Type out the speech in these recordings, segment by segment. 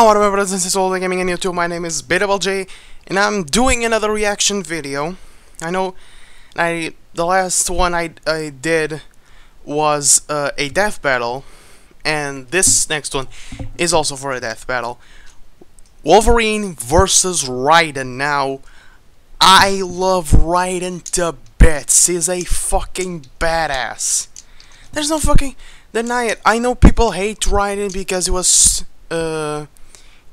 What up, brothers and sisters, all the gaming and YouTube. My name is BitableJ, and I'm doing another reaction video. I know, I the last one I I did was uh, a death battle, and this next one is also for a death battle. Wolverine versus Raiden. Now, I love Raiden to bits. He's a fucking badass. There's no fucking deny it. I know people hate Raiden because he was uh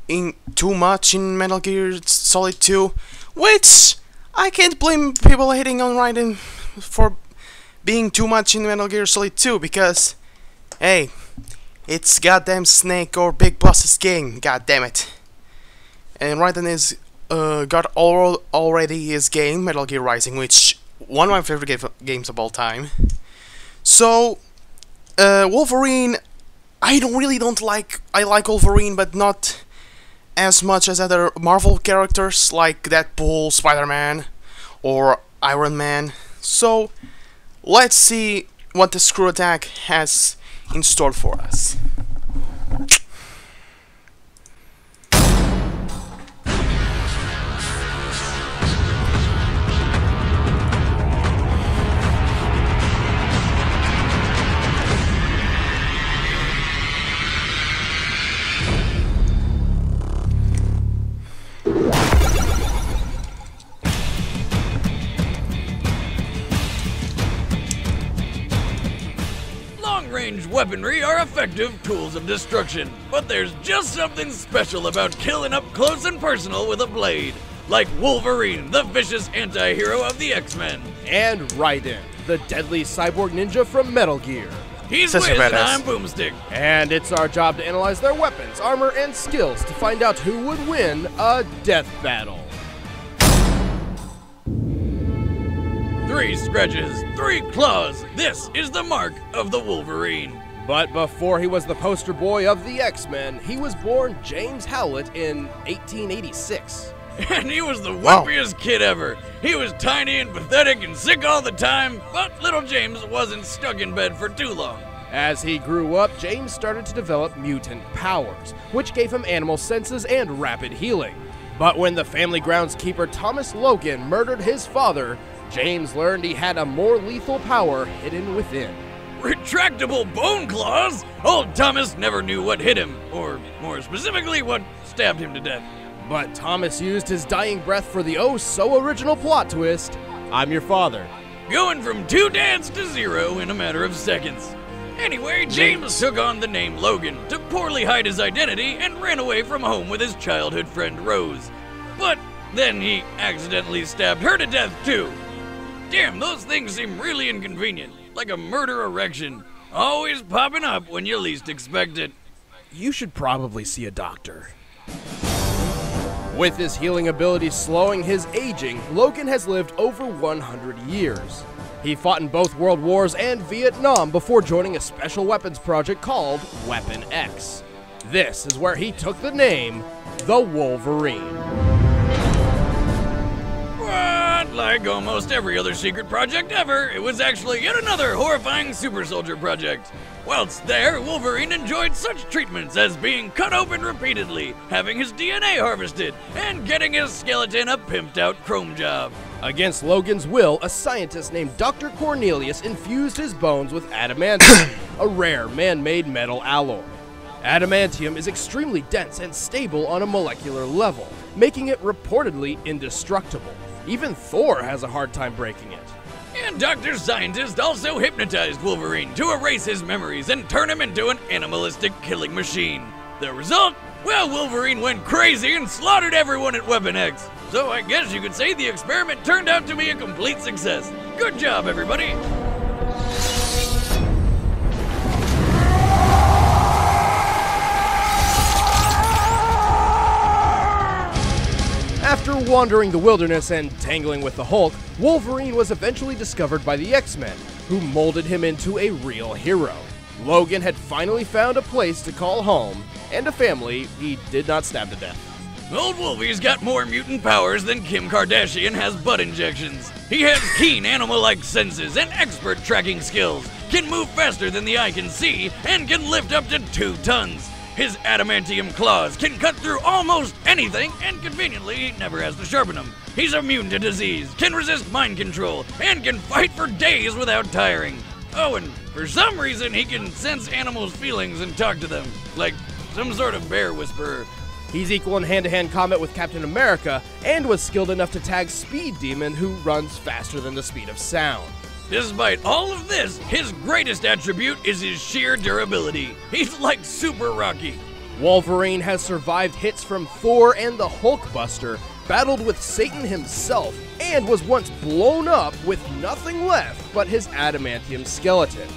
in too much in Metal Gear Solid 2, which I can't blame people hating on Raiden for being too much in Metal Gear Solid 2 because hey, it's goddamn Snake or Big Boss's game, god damn it. And Raiden is uh, got al already his game, Metal Gear Rising, which one of my favorite games of all time. So, uh, Wolverine, I don't really don't like. I like Wolverine, but not as much as other Marvel characters like Deadpool, Spider-Man, or Iron Man. So, let's see what the ScrewAttack has in store for us. Weaponry are effective tools of destruction, but there's just something special about killing up close and personal with a blade. Like Wolverine, the vicious anti-hero of the X-Men. And Raiden, the deadly cyborg ninja from Metal Gear. He's Such a Wiz and. I'm Boomstick. And it's our job to analyze their weapons, armor, and skills to find out who would win a death battle. Three scratches, three claws. This is the mark of the Wolverine. But before he was the poster boy of the X-Men, he was born James Howlett in 1886. And he was the Wow. wimpiest kid ever. He was tiny and pathetic and sick all the time, but little James wasn't stuck in bed for too long. As he grew up, James started to develop mutant powers, which gave him animal senses and rapid healing. But when the family groundskeeper Thomas Logan murdered his father, James learned he had a more lethal power hidden within. Retractable bone claws? Old Thomas never knew what hit him, or more specifically, what stabbed him to death. But Thomas used his dying breath for the oh so original plot twist I'm your father. Going from two dads to zero in a matter of seconds. Anyway, James took on the name Logan to poorly hide his identity and ran away from home with his childhood friend Rose. But then he accidentally stabbed her to death too. Damn, those things seem really inconvenient, like a murder erection. Always popping up when you least expect it. You should probably see a doctor. With his healing ability slowing his aging, Logan has lived over 100 years. He fought in both World Wars and Vietnam before joining a special weapons project called Weapon X. This is where he took the name the Wolverine. Like almost every other secret project ever, it was actually yet another horrifying super soldier project. Whilst there, Wolverine enjoyed such treatments as being cut open repeatedly, having his DNA harvested, and getting his skeleton a pimped out chrome job. Against Logan's will, a scientist named Dr. Cornelius infused his bones with adamantium, a rare man made metal alloy. Adamantium is extremely dense and stable on a molecular level, making it reportedly indestructible. Even Thor has a hard time breaking it. And Dr. Scientist also hypnotized Wolverine to erase his memories and turn him into an animalistic killing machine. The result? Well, Wolverine went crazy and slaughtered everyone at Weapon X. So I guess you could say the experiment turned out to be a complete success. Good job, everybody! After wandering the wilderness and tangling with the Hulk, Wolverine was eventually discovered by the X Men, who molded him into a real hero. Logan had finally found a place to call home and a family he did not stab to death. Old Wolvie's got more mutant powers than Kim Kardashian has butt injections. He has keen animal like senses and expert tracking skills, can move faster than the eye can see, and can lift up to two tons. His adamantium claws can cut through almost anything, and conveniently, he never has to sharpen them. He's immune to disease, can resist mind control, and can fight for days without tiring. Oh, and for some reason, he can sense animals' feelings and talk to them, like some sort of bear whisperer. He's equal in hand-to-hand combat with Captain America, and was skilled enough to tag Speed Demon, who runs faster than the speed of sound. Despite all of this, his greatest attribute is his sheer durability. He's like Super Rocky. Wolverine has survived hits from Thor and the Hulkbuster, battled with Satan himself, and was once blown up with nothing left but his adamantium skeleton.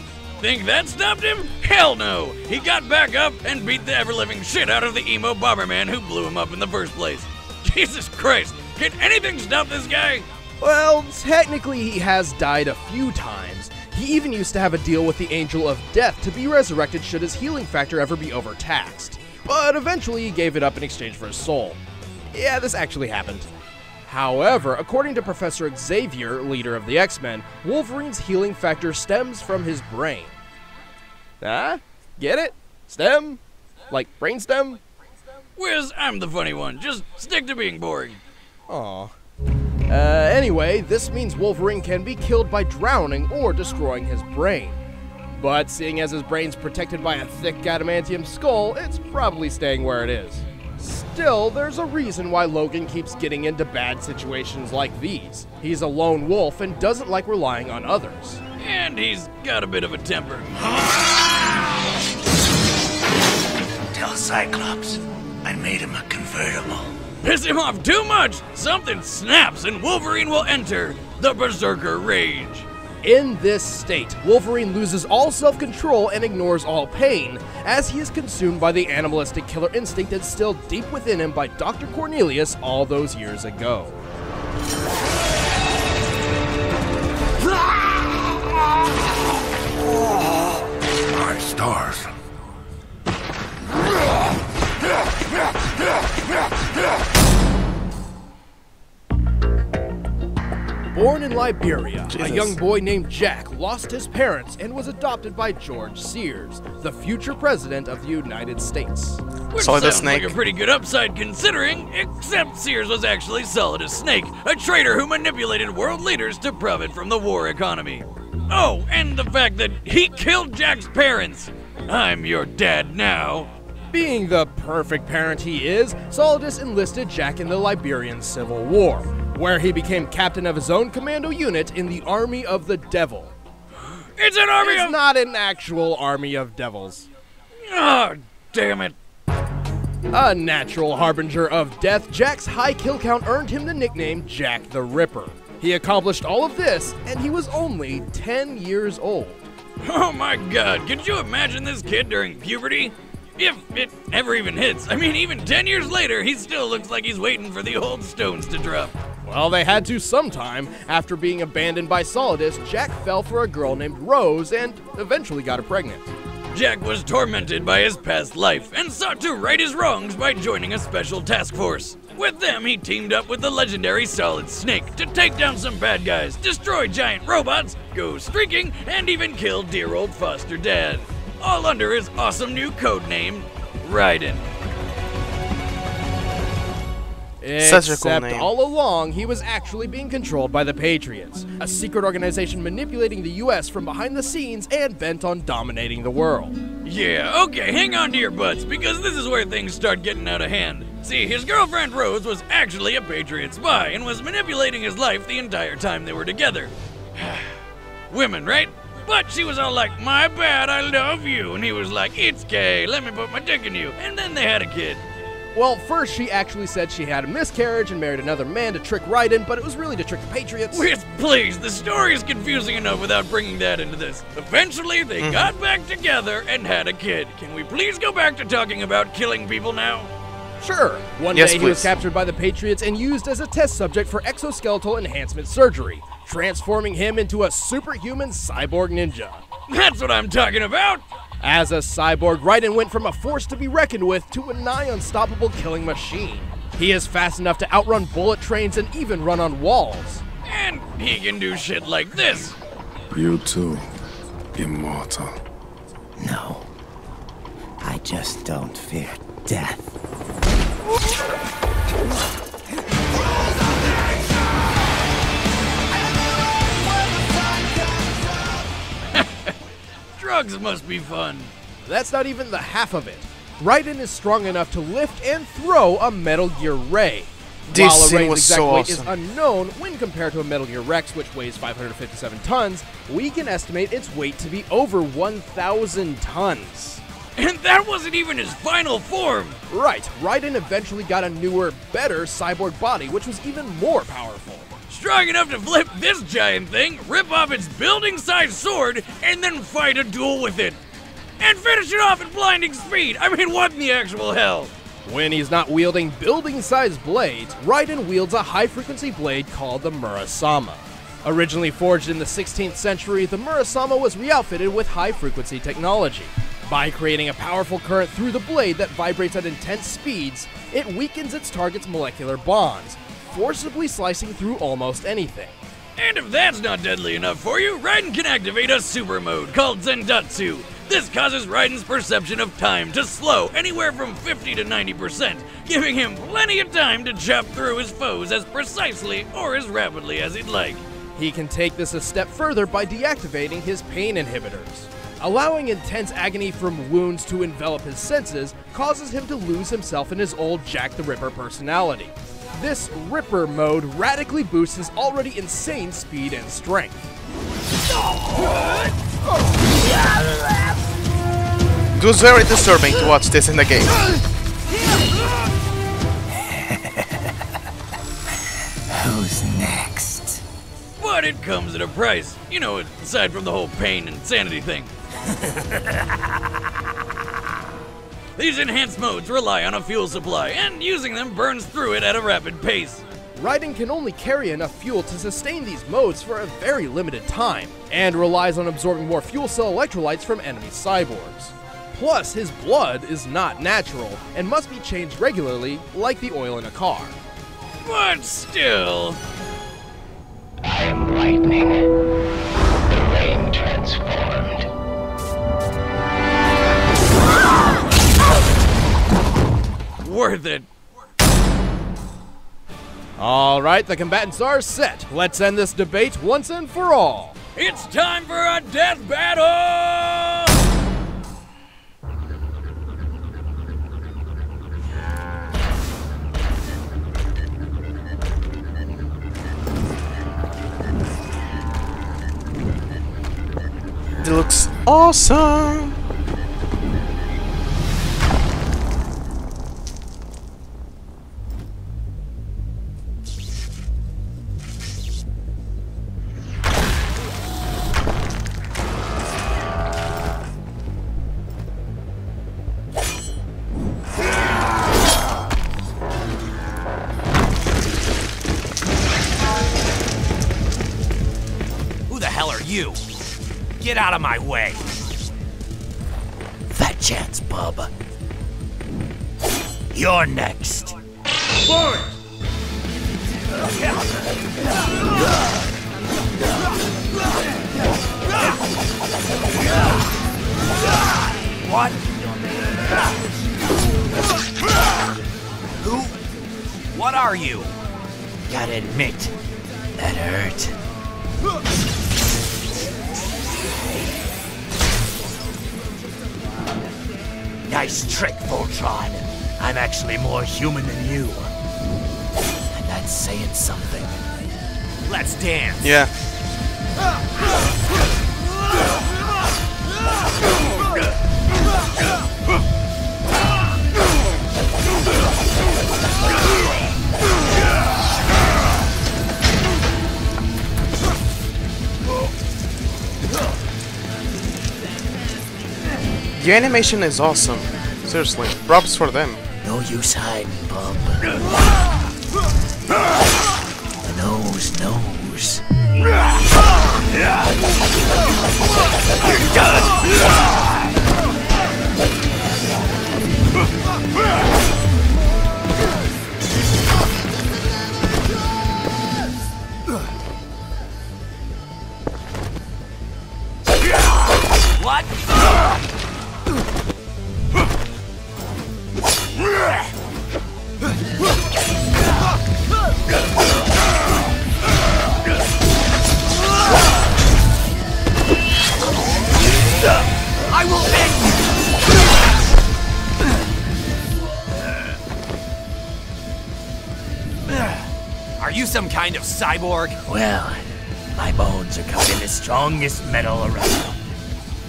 Think that stopped him? Hell no! He got back up and beat the ever living shit out of the emo Bomberman who blew him up in the first place. Jesus Christ, can anything stop this guy? Well, technically, he has died a few times. He even used to have a deal with the Angel of Death to be resurrected should his healing factor ever be overtaxed. But eventually, he gave it up in exchange for his soul. Yeah, this actually happened. However, according to Professor Xavier, leader of the X Men, Wolverine's healing factor stems from his brain. Ah? Get it? Stem? Like brainstem? Wiz, I'm the funny one. Just stick to being boring. Aw. Uh, anyway, this means Wolverine can be killed by drowning or destroying his brain. But seeing as his brain's protected by a thick adamantium skull, it's probably staying where it is. Still, there's a reason why Logan keeps getting into bad situations like these. He's a lone wolf and doesn't like relying on others. And he's got a bit of a temper. Tell Cyclops I made him a convertible. Piss him off too much, something snaps and Wolverine will enter the Berserker Rage. In this state, Wolverine loses all self control and ignores all pain, as he is consumed by the animalistic killer instinct instilled deep within him by Dr. Cornelius all those years ago. My stars. Born in Liberia, a young boy named Jack lost his parents and was adopted by George Sears, the future president of the United States. Which Solidus sounds like Snake. a pretty good upside considering, except Sears was actually Solidus Snake, a traitor who manipulated world leaders to profit from the war economy. Oh, and the fact that he killed Jack's parents. I'm your dad now. Being the perfect parent he is, Solidus enlisted Jack in the Liberian Civil War, where he became captain of his own commando unit in the Army of the Devil. It's an army It's of. not an actual army of devils. Oh, damn it. A natural harbinger of death, Jack's high kill count earned him the nickname Jack the Ripper. He accomplished all of this, and he was only 10 years old. Oh my god, could you imagine this kid during puberty? If it ever even hits. I mean, even 10 years later, he still looks like he's waiting for the old stones to drop. Well, they had to sometime. After being abandoned by Solidus, Jack fell for a girl named Rose and eventually got her pregnant. Jack was tormented by his past life and sought to right his wrongs by joining a special task force. With them, he teamed up with the legendary Solid Snake to take down some bad guys, destroy giant robots, go streaking, and even kill dear old foster dad. All under his awesome new code name, Raiden. Such a cool Except name. all along, he was actually being controlled by the Patriots, a secret organization manipulating the U.S. from behind the scenes and bent on dominating the world. Yeah, okay, hang on to your butts, because this is where things start getting out of hand. See, his girlfriend Rose was actually a Patriot spy and was manipulating his life the entire time they were together. Women, right? But she was all like, My bad, I love you. And he was like, It's gay, let me put my dick in you. And then they had a kid. Well, first she actually said she had a miscarriage and married another man to trick Raiden, but it was really to trick the Patriots. Wiz, please, the story is confusing enough without bringing that into this. Eventually, they mm-hmm. got back together and had a kid. Can we please go back to talking about killing people now? Sure. One Yes, day he was captured by the Patriots and used as a test subject for exoskeletal enhancement surgery, transforming him into a superhuman cyborg ninja. That's what I'm talking about! As a cyborg, Raiden went from a force to be reckoned with to a nigh unstoppable killing machine. He is fast enough to outrun bullet trains and even run on walls. And he can do shit like this. You too, immortal. No. I just don't fear death. Drugs must be fun. That's not even the half of it. Raiden is strong enough to lift and throw a Metal Gear Ray. This While a scene Ray's was exact so weight awesome. is unknown when compared to a Metal Gear Rex, which weighs 557 tons, we can estimate its weight to be over 1,000 tons. And that wasn't even his final form. Right, Raiden eventually got a newer, better cyborg body, which was even more powerful. Strong enough to flip this giant thing, rip off its building sized sword, and then fight a duel with it. And finish it off at blinding speed. I mean, what in the actual hell? When he's not wielding building sized blades, Raiden wields a high frequency blade called the Murasama. Originally forged in the 16th century, the Murasama was re-outfitted with high frequency technology. By creating a powerful current through the blade that vibrates at intense speeds, it weakens its target's molecular bonds, forcibly slicing through almost anything. And if that's not deadly enough for you, Raiden can activate a super mode called Zandatsu. This causes Raiden's perception of time to slow anywhere from 50 to 90%, giving him plenty of time to chop through his foes as precisely or as rapidly as he'd like. He can take this a step further by deactivating his pain inhibitors. Allowing intense agony from wounds to envelop his senses causes him to lose himself in his old Jack the Ripper personality. This Ripper mode radically boosts his already insane speed and strength. It was very disturbing to watch this in the game. Who's next? But it comes at a price, you know, aside from the whole pain and sanity thing. These enhanced modes rely on a fuel supply, and using them burns through it at a rapid pace. Raiden can only carry enough fuel to sustain these modes for a very limited time, and relies on absorbing more fuel cell electrolytes from enemy cyborgs. Plus, his blood is not natural and must be changed regularly, like the oil in a car. But still, I am lightning. The rain transformed. Worth it. Alright, the combatants are set. Let's end this debate once and for all. It's time for a death battle! It looks awesome. You? Get out of my way. Fat chance, bub. You're next. What? Who? What are you? Gotta admit, that hurt. Nice trick, Voltron. I'm actually more human than you. And that's saying something. Let's dance. Yeah. The animation is awesome. Seriously, props for them. No use hiding, bub. The nose knows. Cyborg? Well, my bones are covered in the strongest metal around.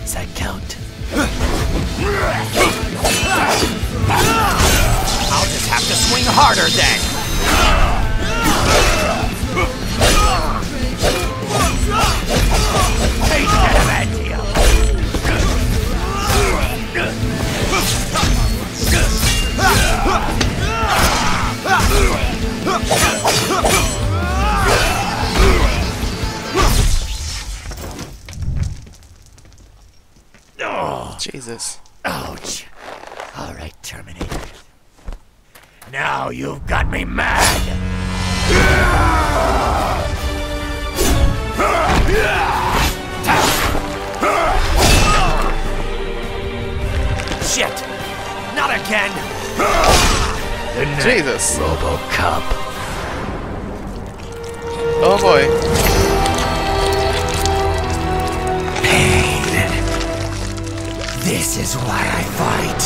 Does that count? I'll just have to swing harder then. Hey, Adamantium! Jesus. Ouch. All right, Terminator. Now you've got me mad. Shit! Not again! The Jesus. RoboCop. Oh boy. This is why I fight.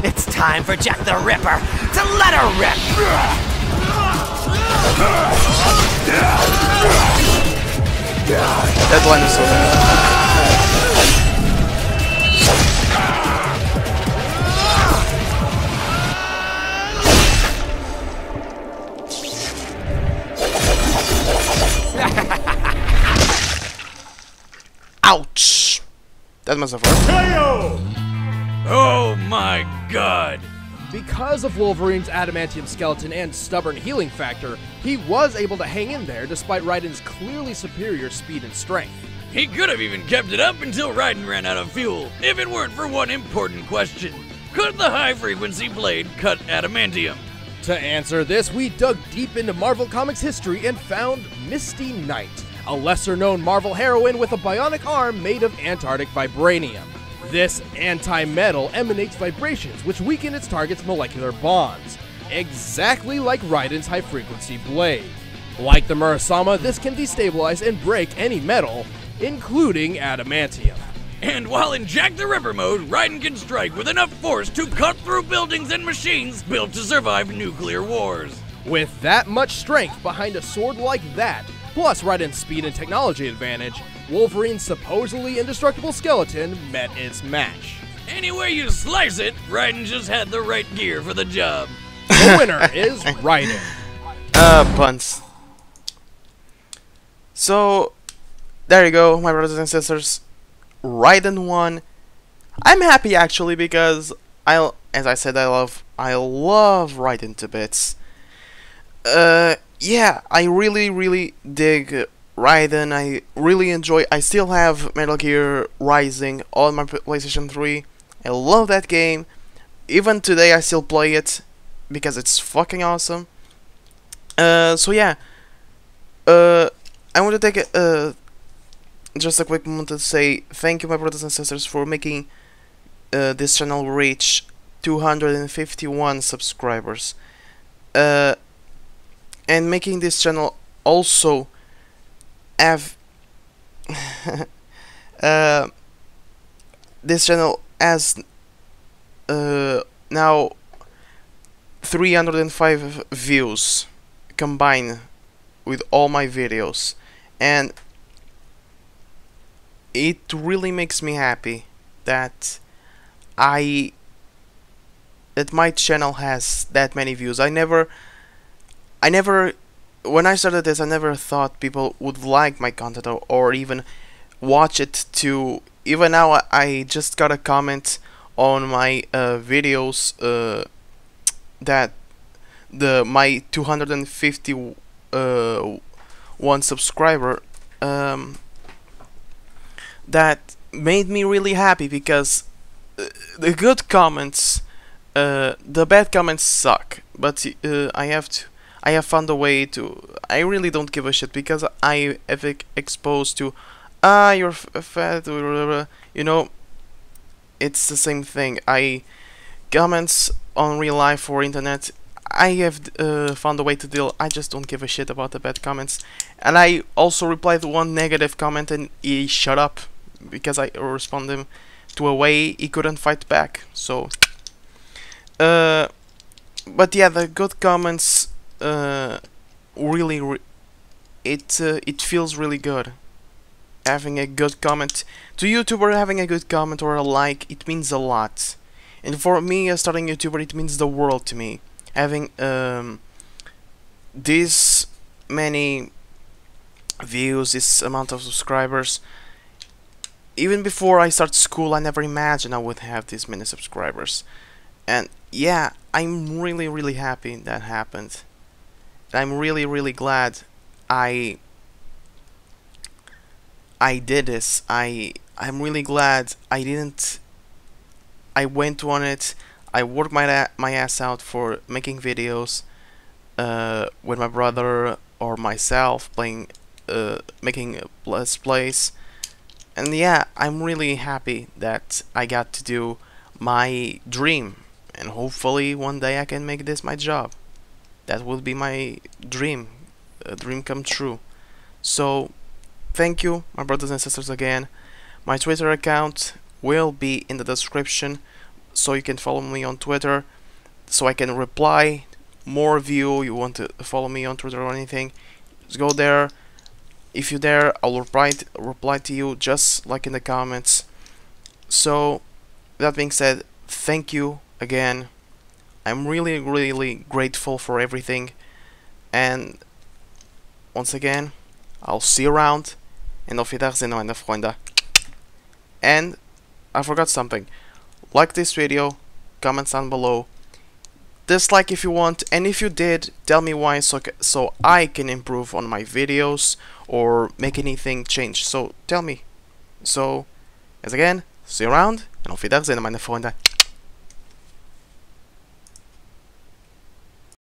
It's time for Jack the Ripper to let her rip! That is so bad. That must have. Oh my god. Because of Wolverine's adamantium skeleton and stubborn healing factor, he was able to hang in there despite Raiden's clearly superior speed and strength. He could have even kept it up until Raiden ran out of fuel, if it weren't for one important question. Could the high frequency blade cut adamantium? To answer this, we dug deep into Marvel Comics history and found Misty Knight, a lesser known Marvel heroine with a bionic arm made of Antarctic vibranium. This anti metal emanates vibrations which weaken its target's molecular bonds, exactly like Raiden's high frequency blade. Like the Murasama, this can destabilize and break any metal, including adamantium. And while in Jack the Ripper mode, Raiden can strike with enough force to cut through buildings and machines built to survive nuclear wars. With that much strength behind a sword like that, plus Raiden's speed and technology advantage, Wolverine's supposedly indestructible skeleton met its match. Any way you slice it, Raiden just had the right gear for the job. The winner is Raiden. Uh, puns. So, there you go, my brothers and sisters. Raiden won. I'm happy actually because I, as I said, I love, I love Raiden to bits. Uh, yeah, I really, really dig Raiden. I really enjoy. I still have Metal Gear Rising on my PlayStation 3. I love that game. Even today, I still play it because it's fucking awesome. Uh, so yeah. Uh, I want to take a, uh, just a quick moment to say thank you, my brothers and sisters, for making uh, this channel reach 251 subscribers. Uh, and making this channel also have uh, this channel has uh, now 305 views combined with all my videos and it really makes me happy that I that my channel has that many views. I never I never when I started this I never thought people would like my content or, or even watch it to even now I, I just got a comment on my uh, videos uh, that the my 250 uh, one subscriber um, that made me really happy because uh, the good comments uh, the bad comments suck but uh, I have to I have found a way to I really don't give a shit because I have exposed to ah you're fat blah, blah, blah," you know it's the same thing I comments on real life or internet I have uh, found a way to deal. I just don't give a shit about the bad comments. And I also replied to one negative comment and he shut up because I responded him to a way he couldn't fight back. So, uh, but yeah, the good comments uh, really re it uh, it feels really good. Having a good comment. To YouTuber having a good comment or a like it means a lot. And for me as starting YouTuber it means the world to me. Having um, this many views this amount of subscribers. Even before I start school I never imagined I would have this many subscribers. And yeah I'm really really happy that happened I'm really really glad I I did this. I I'm really glad I didn't I went on it. I worked my my ass out for making videos uh, with my brother or myself playing uh, making let's plays. And yeah, I'm really happy that I got to do my dream and hopefully one day I can make this my job. That will be my dream, a dream come true. So thank you my brothers and sisters again. My twitter account will be in the description so you can follow me on twitter so i can reply more of you. You want to follow me on twitter or anything just go there. If you're there i'll reply reply to you. Just like in the comments. So that being said thank you again i'm really really grateful for everything and once again I'll see you around and auf Wiedersehen meine Freunde. And I forgot something. Like this video, comments down below. Dislike if you want, and if you did, tell me why so, so I can improve on my videos or make anything change. So tell me. So, as again, see you around and auf Wiedersehen meine Freunde.